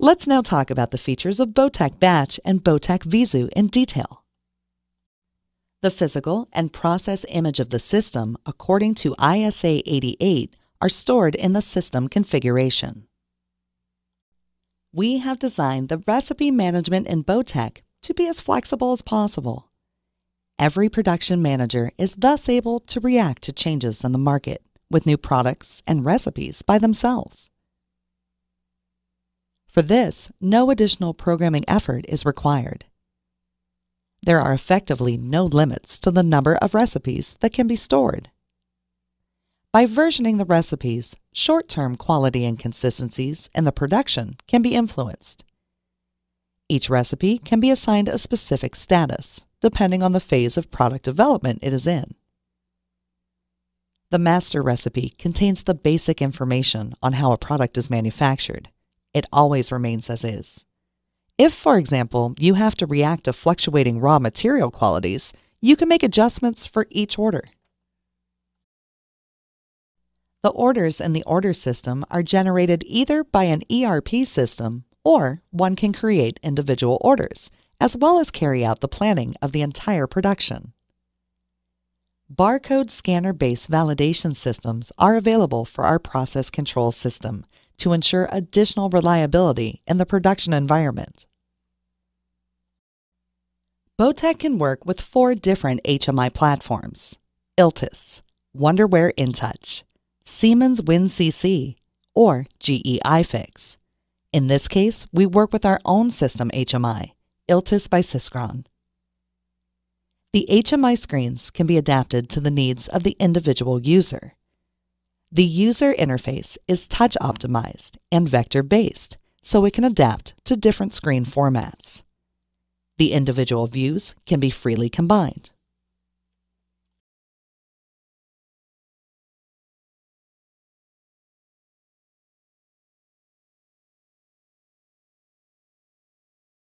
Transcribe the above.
Let's now talk about the features of Botec Batch and Botec Visu in detail. The physical and process image of the system, according to ISA 88, are stored in the system configuration. We have designed the recipe management in Botec to be as flexible as possible. Every production manager is thus able to react to changes in the market with new products and recipes by themselves. For this, no additional programming effort is required. There are effectively no limits to the number of recipes that can be stored. By versioning the recipes, short term quality inconsistencies in the production can be influenced. Each recipe can be assigned a specific status, depending on the phase of product development it is in. The master recipe contains the basic information on how a product is manufactured. It always remains as is. If, for example, you have to react to fluctuating raw material qualities, you can make adjustments for each order. The orders in the order system are generated either by an ERP system or one can create individual orders, as well as carry out the planning of the entire production. Barcode scanner based validation systems are available for our process control system to ensure additional reliability in the production environment. Botec can work with four different HMI platforms Iltis, Wonderware InTouch, Siemens WinCC, or GE iFix. In this case, we work with our own system HMI, Iltis by Syskron. The HMI screens can be adapted to the needs of the individual user. The user interface is touch optimized and vector based, so it can adapt to different screen formats. The individual views can be freely combined.